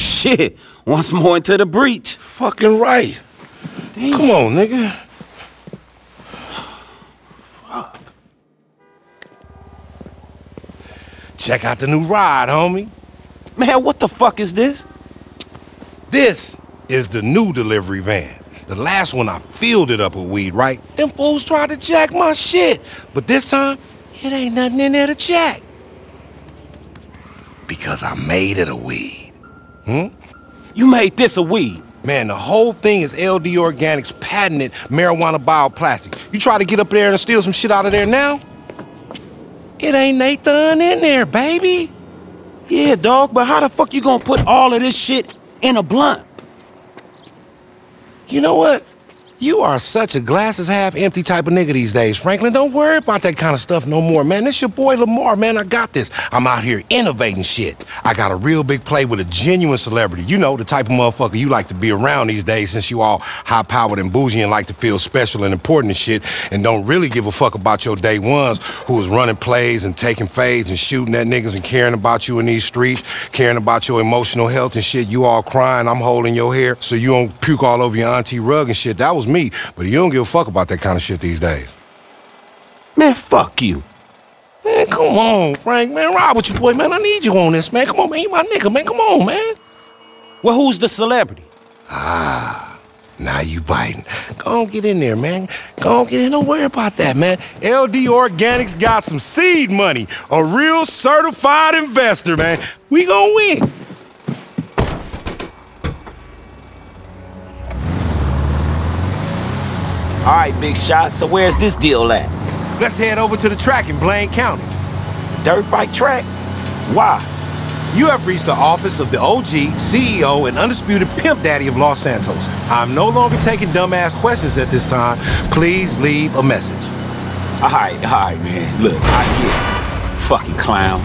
Shit. Once more into the breach. Fucking right. Damn. Come on, nigga. Fuck. Check out the new ride, homie. Man, what the fuck is this? This is the new delivery van. The last one I filled it up with weed, right? Them fools tried to jack my shit. But this time, it ain't nothing in there to jack. Because I made it a weed. Hmm? You made this a weed? Man, the whole thing is LD Organics patented marijuana bioplastic. You try to get up there and steal some shit out of there now? It ain't Nathan in there, baby. Yeah, dog, but how the fuck you gonna put all of this shit in a blunt? You know what? You are such a glasses half empty type of nigga these days, Franklin. Don't worry about that kind of stuff no more, man. This your boy Lamar, man. I got this. I'm out here innovating shit. I got a real big play with a genuine celebrity. You know, the type of motherfucker you like to be around these days since you all high-powered and bougie and like to feel special and important and shit and don't really give a fuck about your day ones who is running plays and taking fades and shooting at niggas and caring about you in these streets, caring about your emotional health and shit. You all crying, I'm holding your hair so you don't puke all over your auntie rug and shit. That was me, but you don't give a fuck about that kind of shit these days. Man, fuck you. Man, come on, Frank, man. Ride with you, boy, man. I need you on this, man. Come on, man. You my nigga, man. Come on, man. Well, who's the celebrity? Ah, now you biting. Go on, get in there, man. Go on, get in. Don't worry about that, man. LD Organics got some seed money. A real certified investor, man. We gonna win. All right, big shot. So where's this deal at? Let's head over to the track in Blaine County. Dirt bike track? Why? You have reached the office of the OG, CEO, and undisputed pimp daddy of Los Santos. I'm no longer taking dumbass questions at this time. Please leave a message. All right, all right, man. Look, I get it. Fucking clown.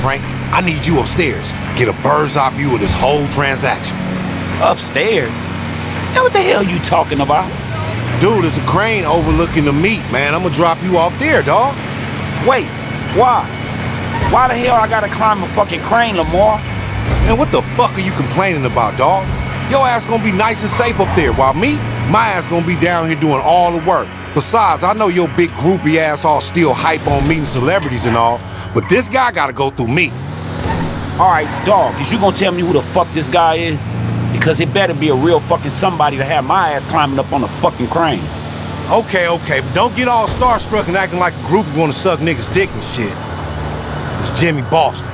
Frank, I need you upstairs. Get a bird's eye view of this whole transaction. Upstairs? Now what the hell you talking about? Dude, there's a crane overlooking the meat, man. I'm gonna drop you off there, dog. Wait, why? Why the hell I gotta climb a fucking crane, Lamar? Man, what the fuck are you complaining about, dog? Your ass gonna be nice and safe up there, while me, my ass gonna be down here doing all the work. Besides, I know your big groupie ass all still hype on meeting celebrities and all, but this guy gotta go through me. All right, dog, is you gonna tell me who the fuck this guy is? Because it better be a real fucking somebody to have my ass climbing up on a fucking crane. Okay, okay, but don't get all starstruck and acting like a groupie wanna suck niggas' dick and shit. It's Jimmy Boston.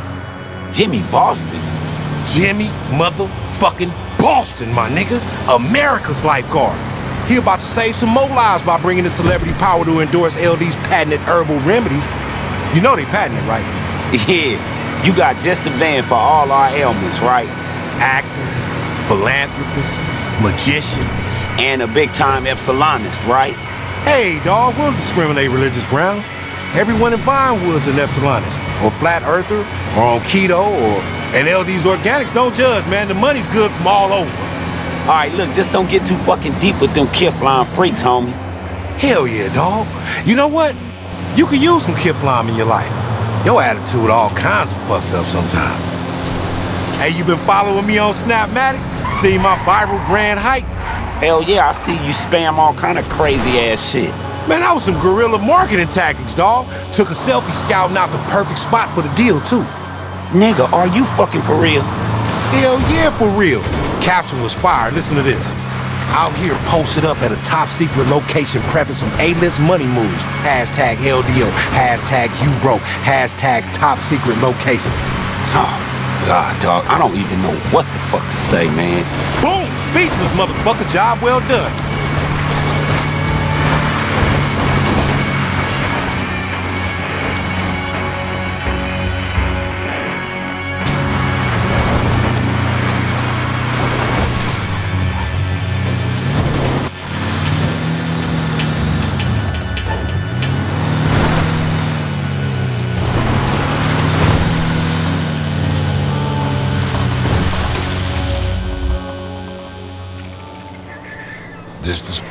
Jimmy Boston? Jimmy motherfucking Boston, my nigga. America's lifeguard. He about to save some more lives by bringing the celebrity power to endorse LD's patented herbal remedies. You know they patent it, right? Yeah, you got just the van for all our ailments, right? Actor, philanthropist, magician. And a big-time Epsilonist, right? Hey, dog, we don't discriminate religious grounds. Everyone in Vinewood's an Epsilonist, or flat earther, or on keto, or... And LD's Organics don't judge, man. The money's good from all over. All right, look, just don't get too fucking deep with them Kifflom freaks, homie. Hell yeah, dog. You know what? You could use some Kifflom in your life. Your attitude all kinds of fucked up sometimes. Hey, you been following me on Snapmatic? See my viral brand hype? Hell yeah, I see you spam all kind of crazy ass shit. Man, that was some guerrilla marketing tactics, dog. Took a selfie scouting out the perfect spot for the deal, too. Nigga, are you fucking for real? Hell yeah, for real. Caption was fire. Listen to this. Out here posted up at a top secret location prepping some A-list money moves. Hashtag LDO, hashtag you broke, hashtag top secret location. Oh, God, dog, I don't even know what the fuck to say, man. Boom! Speechless, motherfucker. Job well done.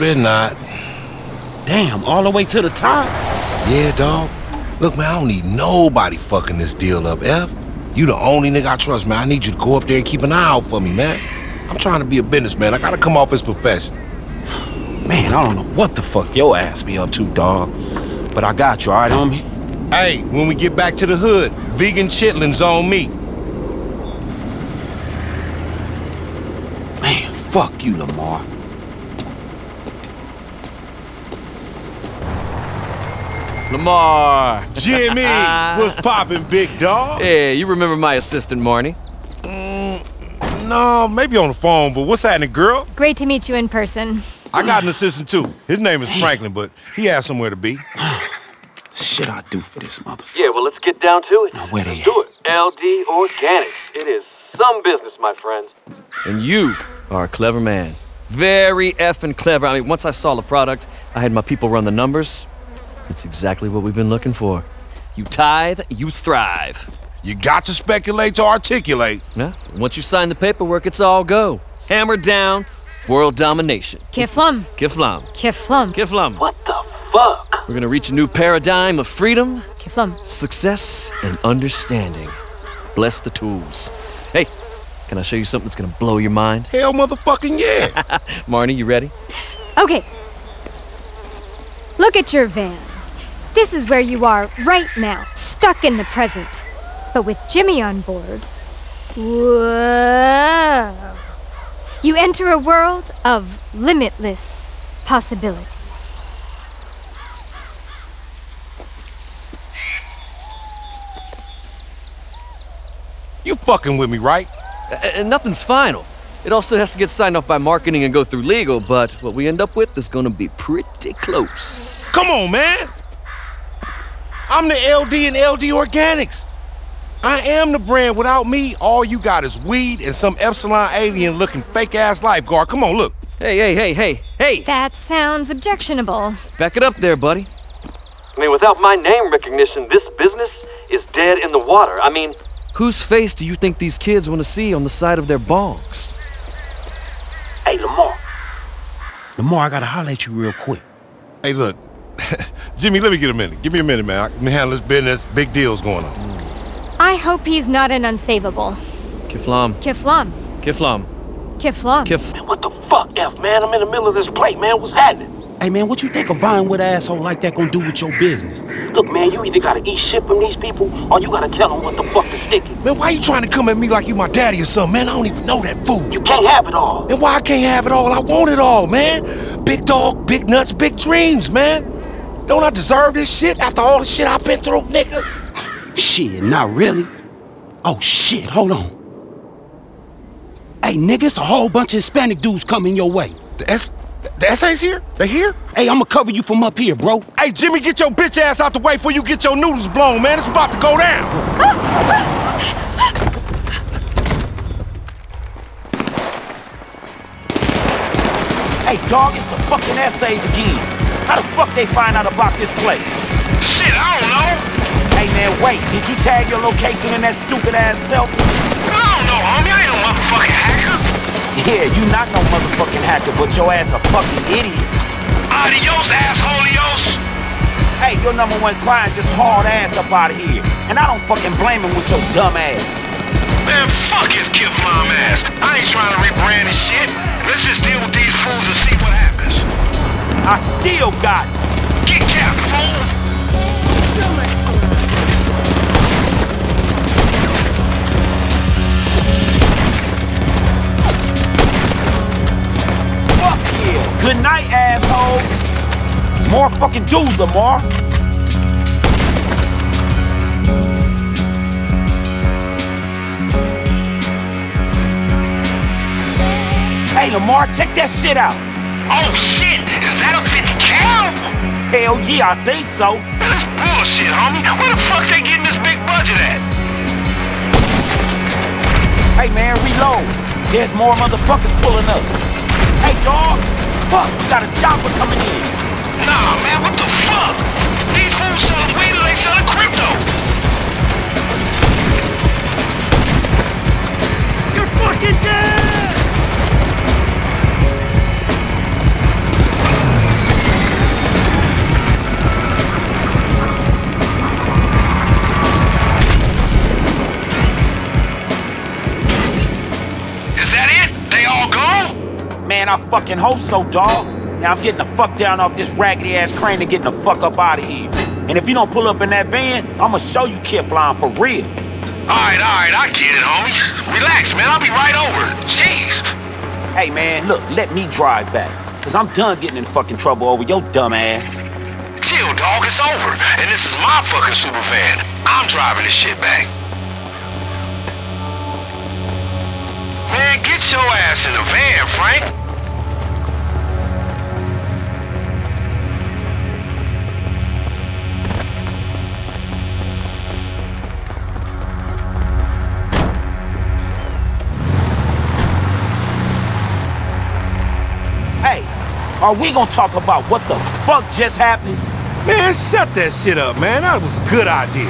Spin knot. Damn, all the way to the top? Yeah, dog. Look, man, I don't need nobody fucking this deal up, F. You the only nigga I trust, man. I need you to go up there and keep an eye out for me, man. I'm trying to be a businessman. I gotta come off as professional. Man, I don't know what the fuck your ass be up to, dog. But I got you, all right, homie? Hey, when we get back to the hood, vegan chitlins on me. Man, fuck you, Lamar. Lamar. Jimmy, what's poppin', big dog? Hey, you remember my assistant, Marnie? Mm, no, maybe on the phone, but what's happening, girl? Great to meet you in person. I got an assistant too. His name is Franklin, but he has somewhere to be. Shit I do for this motherfucker. Yeah, well, let's get down to it. Now, where they Let's do it. LD Organics. It is some business, my friends. And you are a clever man. Very effing clever. I mean, once I saw the product, I had my people run the numbers. It's exactly what we've been looking for. You tithe, you thrive. You got to speculate to articulate. Yeah? Once you sign the paperwork, it's all go. Hammer down, world domination. Kiflum. Kiflam. Kiflum. Kiflam. What the fuck? We're gonna reach a new paradigm of freedom, Kiflum. success, and understanding. Bless the tools. Hey, can I show you something that's gonna blow your mind? Hell motherfucking yeah. Marnie, you ready? Okay. Look at your van. This is where you are right now, stuck in the present. But with Jimmy on board, whoa. You enter a world of limitless possibility. you fucking with me, right? And nothing's final. It also has to get signed off by marketing and go through legal, but what we end up with is gonna be pretty close. Come on, man. I'm the LD and LD Organics. I am the brand. Without me, all you got is weed and some Epsilon alien looking fake ass lifeguard. Come on, look. Hey, hey, hey, hey, hey! That sounds objectionable. Back it up there, buddy. I mean, without my name recognition, this business is dead in the water. I mean, Whose face do you think these kids want to see on the side of their bongs? Hey, Lamar. Lamar, I gotta holler at you real quick. Hey, look. Jimmy, let me get a minute. Give me a minute, man. Let me handle this business. Big deal's going on. I hope he's not an unsavable. Kiflam, Kiflum. Kiflam, Kiflum. Kif. man, what the fuck, F, man? I'm in the middle of this plate, man. What's happening? Hey, man, what you think a buying with an asshole like that gonna do with your business? Look, man, you either gotta eat shit from these people, or you gotta tell them what the fuck is sticking. Man, why you trying to come at me like you my daddy or something, man? I don't even know that fool. You can't have it all. And why I can't have it all? I want it all, man. Big dog, big nuts, big dreams, man. Don't I deserve this shit after all the shit I've been through, nigga? Shit, not really. Oh, shit, hold on. Hey, nigga, it's a whole bunch of Hispanic dudes coming your way. The S, the SA's here? They here? Hey, I'ma cover you from up here, bro. Hey, Jimmy, get your bitch ass out the way before you get your noodles blown, man. It's about to go down. Hey, dog, it's the fucking essays again. How the fuck they find out about this place? Shit, I don't know. Hey, man, wait. Did you tag your location in that stupid ass selfie? I don't know, homie. I ain't no motherfucking hacker. Yeah, you not no motherfucking hacker, but your ass a fucking idiot. Adios, assholeios. Hey, your number one client just hauled ass up out of here. And I don't fucking blame him with your dumb ass. Man, fuck his Kifflom ass. I ain't trying to rebrand his shit. Let's just deal with these fools and see what happens. I still got it. Get capped, fool. Fuck yeah. Good night, asshole. More fucking dudes, Lamar. Hey, Lamar, check that shit out. Oh, shit. Hell yeah, I think so. That's bullshit, homie. Where the fuck they getting this big budget at? Hey, man, reload. There's more motherfuckers pulling up. Hey, dog. Fuck, we got a chopper coming I fucking hope so, dog. Now I'm getting the fuck down off this raggedy ass crane and getting the fuck up out of here. And if you don't pull up in that van, I'ma show you kid flying for real. Alright, alright, I get it, homies. Relax, man, I'll be right over. Jeez. Hey man, look, let me drive back. Cause I'm done getting in fucking trouble over your dumb ass. Chill, dog, it's over. And this is my fucking super van. I'm driving this shit back. Man, get your ass in the van, Frank. Are we gonna talk about what the fuck just happened? Man, shut that shit up, man. That was a good idea.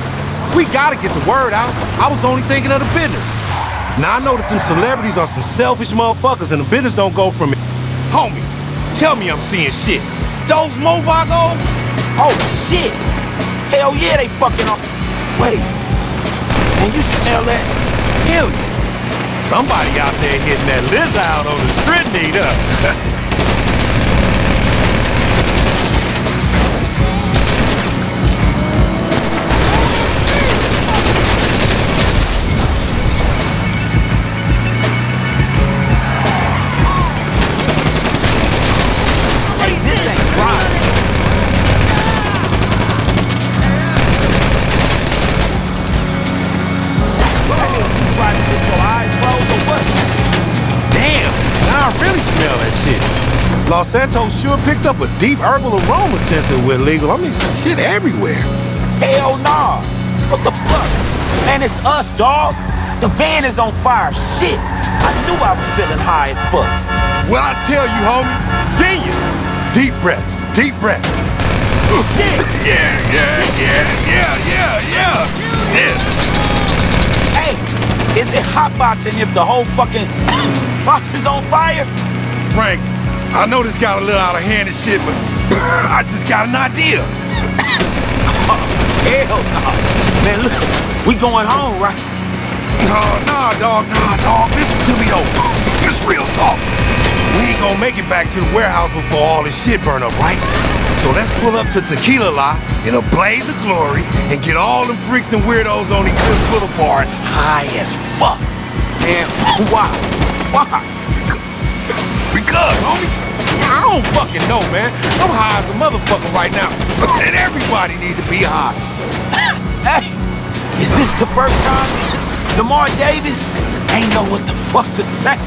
We gotta get the word out. I was only thinking of the business. Now, I know that them celebrities are some selfish motherfuckers and the business don't go from it. Homie, tell me I'm seeing shit. Those Movagos? Oh shit! Hell yeah, they fucking up. Wait, can you smell that? Hell yeah. Somebody out there hitting that Liz out on the street need up. Los Santos sure picked up a deep herbal aroma sensor with legal. I mean, shit everywhere. Hell nah. What the fuck? Man, it's us, dawg. The van is on fire. Shit. I knew I was feeling high as fuck. Well, I tell you, homie, genius. Deep breaths, deep breaths. Shit. Yeah, yeah, yeah, yeah, yeah, yeah. Shit. Hey, is it hotboxing if the whole fucking box is on fire? Frank, I know this got a little out of hand and shit, but I just got an idea. Hell no. Man, look, we going home, right? Nah, nah, dog, nah, dog. Listen to me, though. It's real talk. We ain't gonna make it back to the warehouse before all this shit burn up, right? So let's pull up to Tequi-la-la in a blaze of glory and get all them freaks and weirdos on the Cliff Boulevard high as fuck. Man, why? Why? Because, homie, I don't fucking know, man. I'm high as a motherfucker right now. And everybody need to be high. Hey, is this the first time Lamar Davis ain't know what the fuck to say?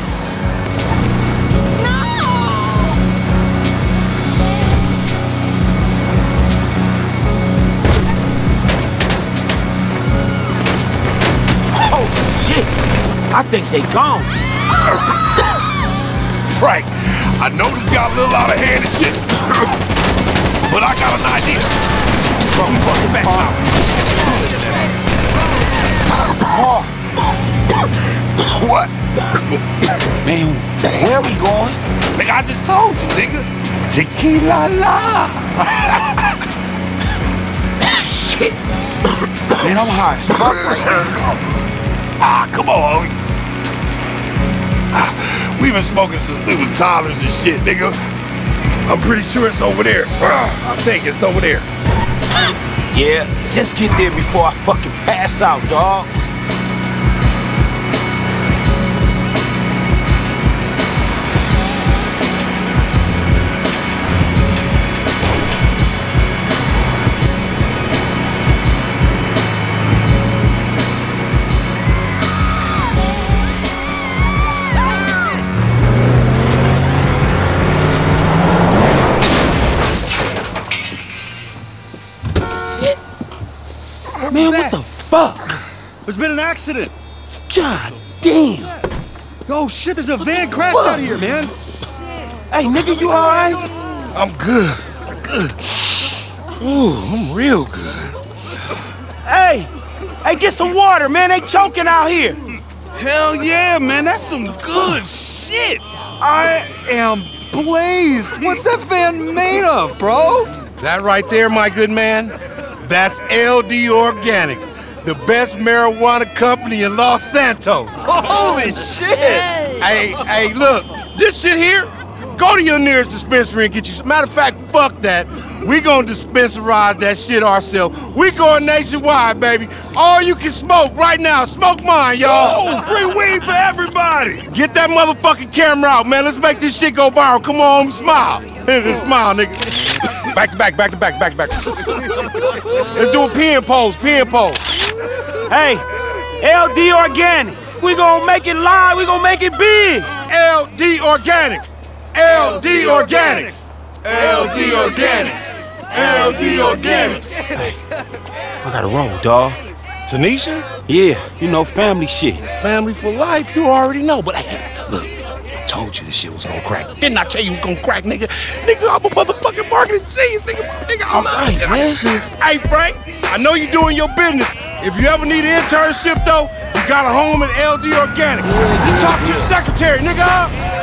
Oh shit! I think they gone. Frank, I know this got a little out of hand and shit, but I got an idea. Bro, fucking back out. What? Man, where we going? Nigga, I just told you, nigga. Tequi-la-la. Shit. Man, I'm high as fuck right now. Ah, come on, We've been smoking since we was toddlers and shit, nigga. I'm pretty sure it's over there. I think it's over there. Yeah, just get there before I fucking pass out, dog. There's been an accident. God damn. Oh shit, there's a van crashed out of here, man. Hey, nigga, you alright? I'm good. I'm good. Ooh, I'm real good. Hey, hey, get some water, man. They choking out here. Hell yeah, man, that's some good shit. I am blazed. What's that van made of, bro? That right there, my good man, that's LD Organics, the best marijuana company in Los Santos. Holy shit! Hey, hey, look, this shit here, Go to your nearest dispensary and get you some. Matter of fact, fuck that. We gonna dispensarize that shit ourselves. We going nationwide, baby. All you can smoke right now. Smoke mine, y'all. Oh, free weed for everybody! Get that motherfucking camera out, man. Let's make this shit go viral. Come on, smile. smile, nigga. Back to back, back to back, back to back. Let's do a pin pose, pen pose. Hey, LD Organics. We gonna make it live. We gonna make it big. LD Organics. LD Organics. LD Organics! LD Organics! I gotta roll, dawg. Tanisha? Yeah, you know, family shit. Family for life, you already know. But hey, look, I told you this shit was gonna crack. Didn't I tell you it was gonna crack, nigga? Nigga, I'm a motherfucking marketing genius, nigga. Nigga, I'm All right, man. Hey, Frank, I know you're doing your business. If you ever need an internship, though, you got a home at LD Organic. Just talk to the secretary, nigga.